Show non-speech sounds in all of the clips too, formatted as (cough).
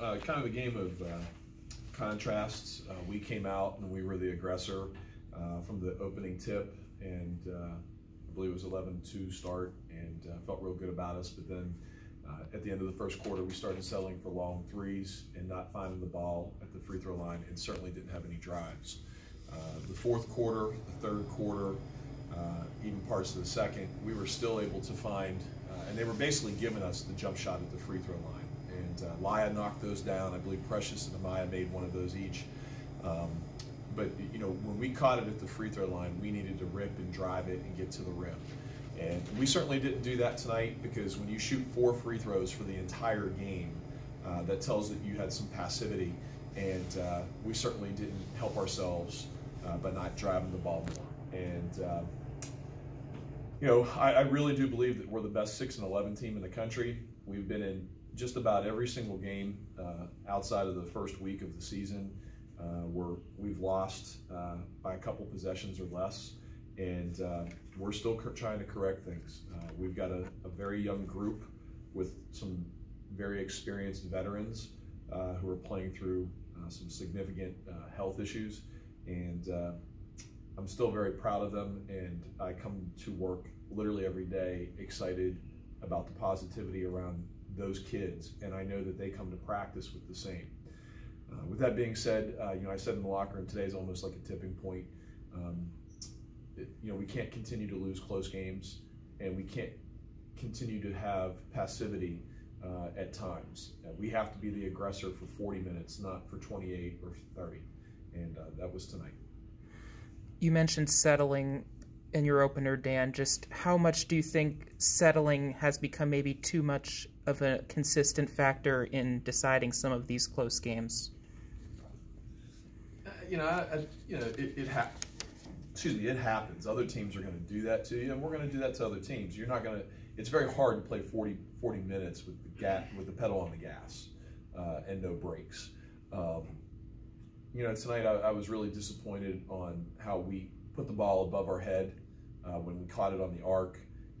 uh, kind of a game of uh, contrasts. Uh, we came out and we were the aggressor uh, from the opening tip, and uh, I believe it was 11-2 start, and uh, felt real good about us. But then at the end of the first quarter, we started settling for long threes and not finding the ball at the free throw line, and certainly didn't have any drives. the fourth quarter, the third quarter, even parts of the second, we were still able to find, and they were basically giving us the jump shot at the free throw line and uh, Laya knocked those down. I believe Precious and Amaya made one of those each. Um, but you know, when we caught it at the free throw line, we needed to rip and drive it and get to the rim. And we certainly didn't do that tonight because when you shoot four free throws for the entire game, uh, that tells that you had some passivity. And uh, we certainly didn't help ourselves uh, by not driving the ball more. And uh, you know, I, I, really do believe that we're the best six and eleven team in the country. We've been in just about every single game uh, outside of the first week of the season uh, where we've lost uh, by a couple possessions or less, and uh, we're still trying to correct things. Uh, we've got a, a, very young group with some very experienced veterans uh, who are playing through some significant health issues, and I'm still very proud of them, and I come to work literally every day excited about the positivity around those kids, and I know that they come to practice with the same. Uh, with that being said, uh, you know, I said in the locker room today is almost like a tipping point. Um, it, you know, we can't continue to lose close games, and we can't continue to have passivity uh, at times. Uh, we have to be the aggressor for 40 minutes, not for 28 or 30, and uh, that was tonight. You mentioned settling in your opener, Dan. Just how much do you think settling has become maybe too much of a consistent factor in deciding some of these close games? Uh, you know, I, I, you know, it, it ha- excuse me, it happens. Other teams are going to do that to you, and we're going to do that to other teams. You're not going to. It's very hard to play 40, 40 minutes with the gas, with the pedal on the gas, uh, and no brakes. Um, you know, tonight I, I, was really disappointed on how we put the ball above our head uh, when we caught it on the arc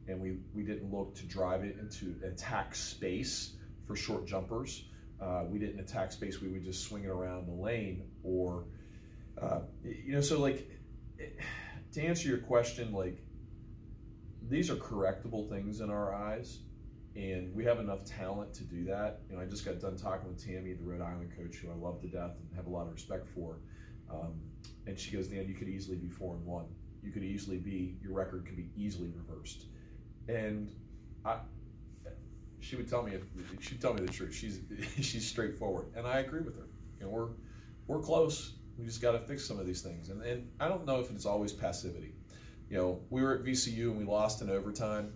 and we, we didn't look to drive it into attack space for short jumpers. Uh, we didn't attack space, we would just swing it around the lane or, uh, you know, so like, to answer your question, like, these are correctable things in our eyes, and we have enough talent to do that. You know, I just got done talking with Tammi, the Rhode Island coach, who I love to death and have a lot of respect for. Um, and she goes, Dan, you could easily be four and one. You could easily be, your record could be easily reversed and I, she would tell me she'd tell me the truth. She's (laughs) she's straightforward, and I agree with her. You know, we're we're close. We just got to fix some of these things, and and I don't know if it's always passivity. You know, we were at VCU and we lost in overtime,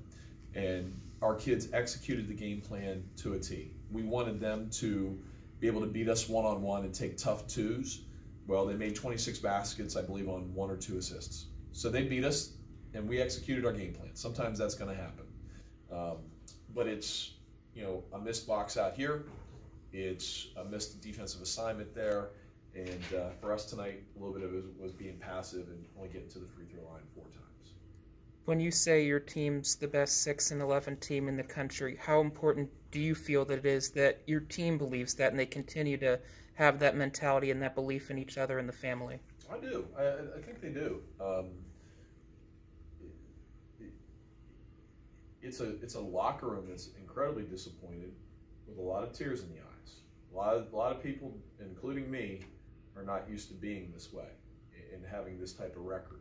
and our kids executed the game plan to a T. We wanted them to be able to beat us one on one and take tough twos. Well, they made 26 baskets, I believe, on one or two assists. So they beat us and we executed our game plan. Sometimes that's going to happen, um, but it's you know a missed box out here, it's a missed defensive assignment there, and uh, for us tonight, a little bit of it was being passive and only getting to the free throw line four times. When you say your team's the best six and eleven team in the country, how important do you feel that it is that your team believes that and they continue to have that mentality and that belief in each other and the family? I do. I, I think they do. Um, it's a it's a locker room that's incredibly disappointed with a lot of tears in the eyes. A lot of, a lot of people, including me, are not used to being this way and having this type of record.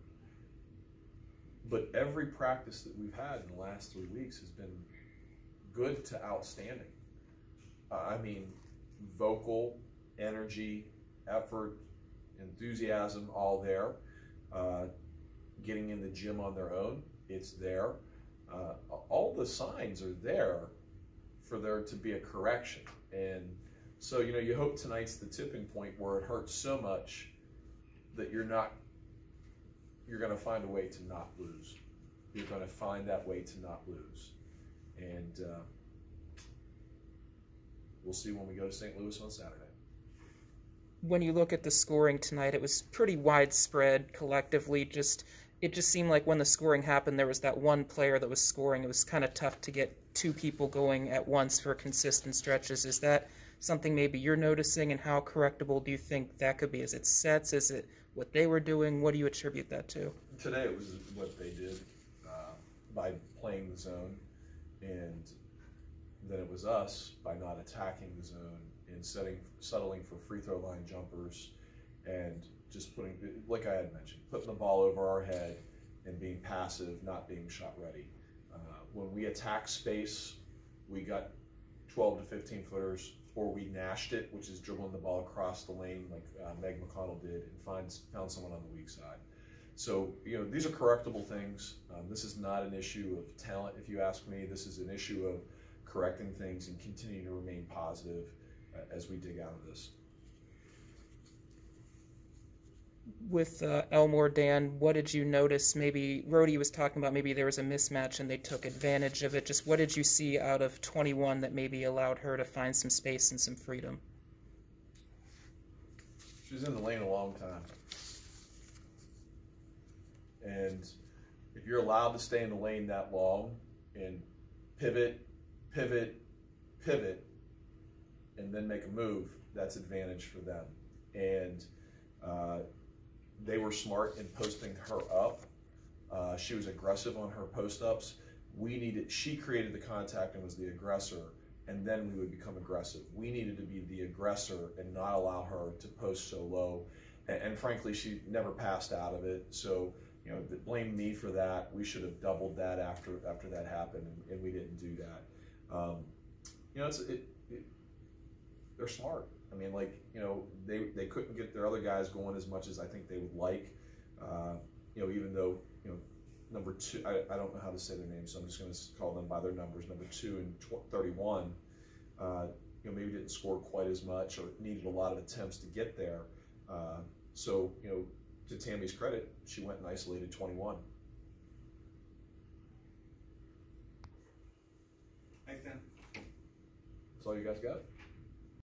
But every practice that we've had in the last three weeks has been good to outstanding. Uh, I mean, vocal, energy, effort, enthusiasm, all there. Uh, getting in the gym on their own, it's there uh, all the signs are there for there to be a correction. And so, you know, you hope tonight's the tipping point where it hurts so much that you're not, you're going to find a way to not lose. You're going to find that way to not lose. And uh, we'll see when we go to St. Louis on Saturday. When you look at the scoring tonight, it was pretty widespread collectively, just it just seemed like when the scoring happened, there was that one player that was scoring. It was kind of tough to get two people going at once for consistent stretches. Is that something maybe you're noticing, and how correctable do you think that could be? Is it sets? Is it what they were doing? What do you attribute that to? Today it was what they did uh, by playing the zone, and then it was us by not attacking the zone and setting, settling for free throw line jumpers and just putting, like I had mentioned, putting the ball over our head and being passive, not being shot ready. Uh, when we attack space, we got 12 to 15 footers, or we nashed it, which is dribbling the ball across the lane like uh, Meg McConnell did, and finds found someone on the weak side. So you know these are correctable things. Um, this is not an issue of talent, if you ask me. This is an issue of correcting things and continuing to remain positive uh, as we dig out of this. with uh, Elmore, Dan, what did you notice? Maybe Rhodey was talking about maybe there was a mismatch and they took advantage of it. Just what did you see out of 21 that maybe allowed her to find some space and some freedom? She was in the lane a long time. And if you're allowed to stay in the lane that long and pivot, pivot, pivot, and then make a move, that's advantage for them. And uh, they were smart in posting her up. Uh, she was aggressive on her post ups. We needed, she created the contact and was the aggressor, and then we would become aggressive. We needed to be the aggressor and not allow her to post so low. And, and frankly, she never passed out of it. So, you know, blame me for that. We should have doubled that after after that happened, and, and we didn't do that. Um, you know, it's it, it, they're smart. I mean, like you know, they they couldn't get their other guys going as much as I think they would like. Uh, you know, even though you know, number two, I, I don't know how to say their names, so I'm just going to call them by their numbers. Number two and 31, uh, you know, maybe didn't score quite as much or needed a lot of attempts to get there. Uh, so you know, to Tammi's credit, she went and isolated 21. Thanks, Dan. That's all you guys got.